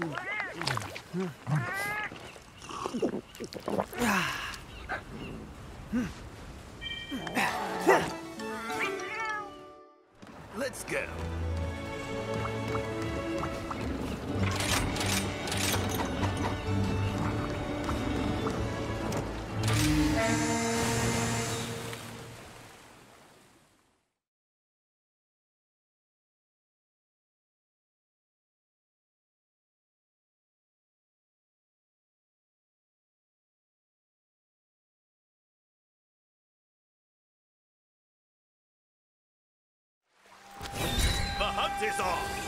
Let's 熱い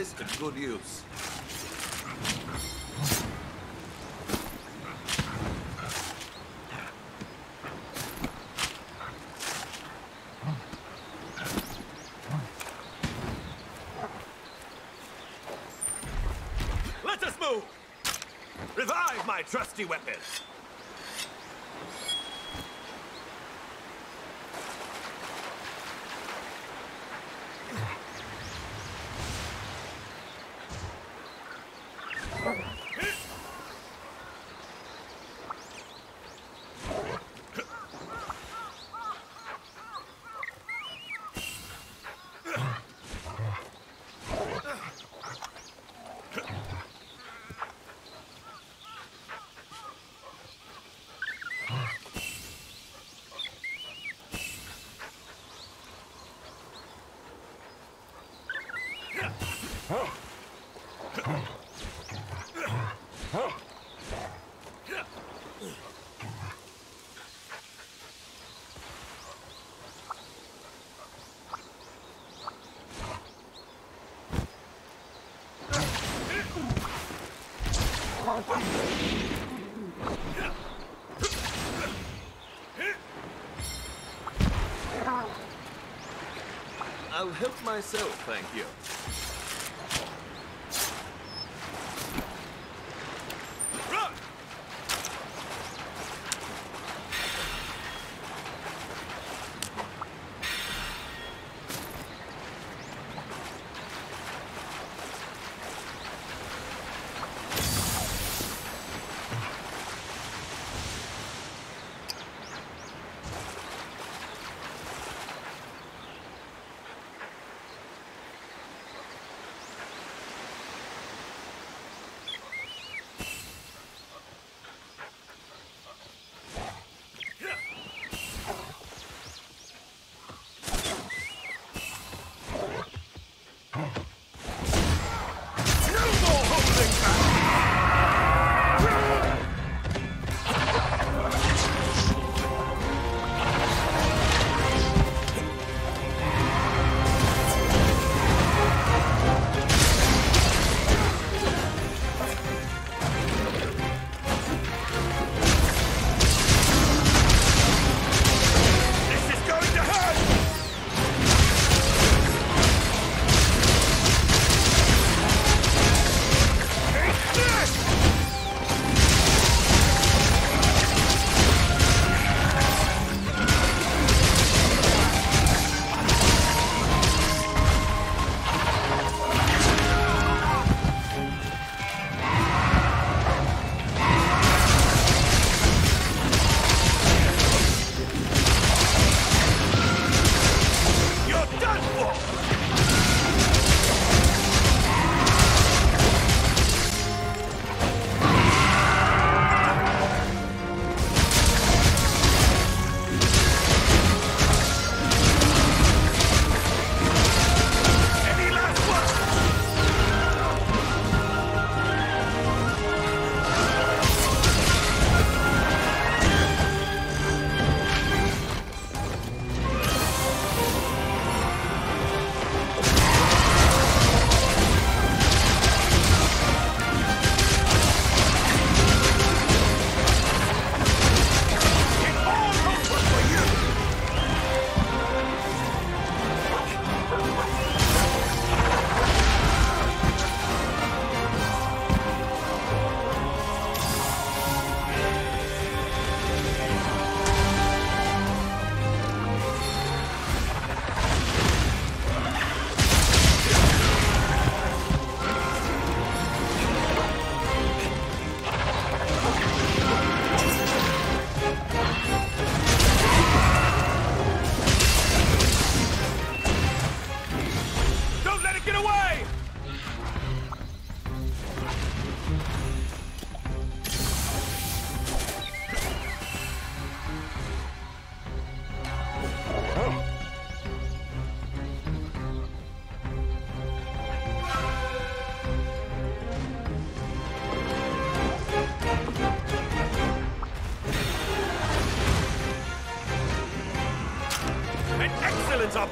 this to good use. Let us move! Revive my trusty weapon! I'll help myself, thank you.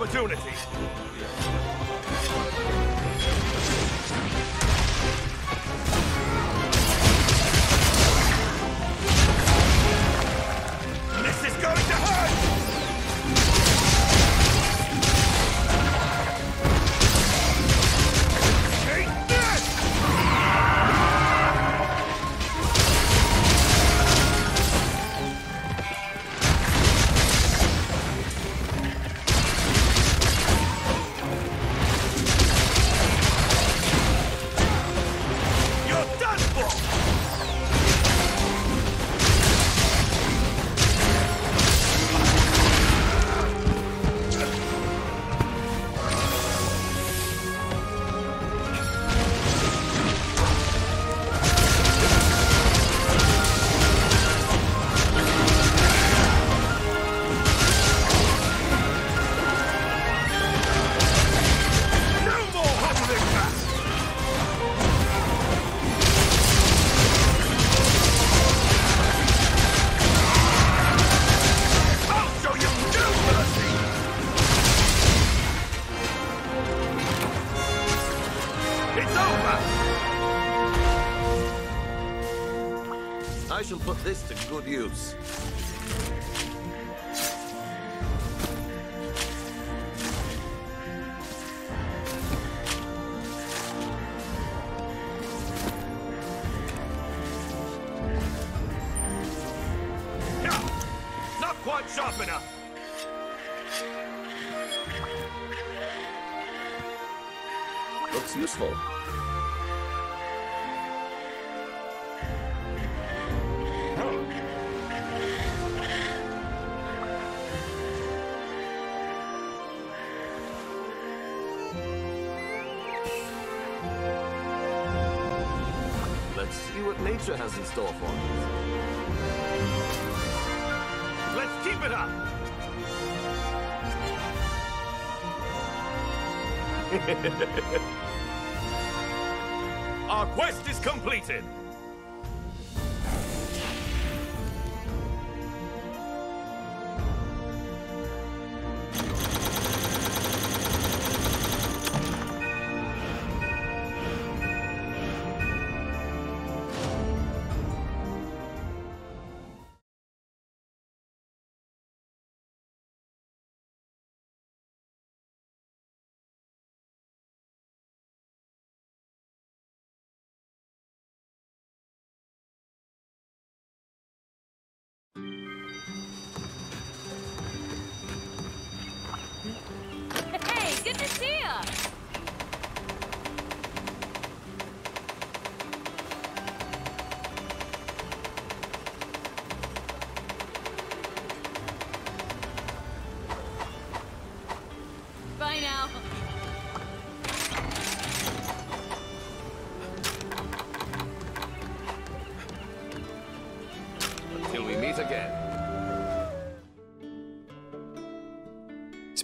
Opportunity! Looks useful. Let's see what nature has in store for us. Let's keep it up. Our quest is completed.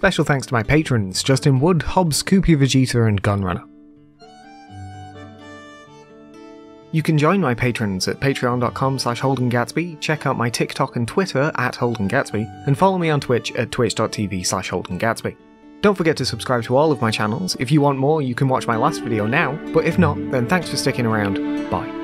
Special thanks to my patrons Justin Wood, Hobbs, Koopy Vegeta, and Gunrunner. You can join my patrons at patreon.com slash holdengatsby, check out my TikTok and Twitter at holdengatsby, and follow me on Twitch at twitch.tv slash holdengatsby. Don't forget to subscribe to all of my channels. If you want more, you can watch my last video now, but if not, then thanks for sticking around. Bye.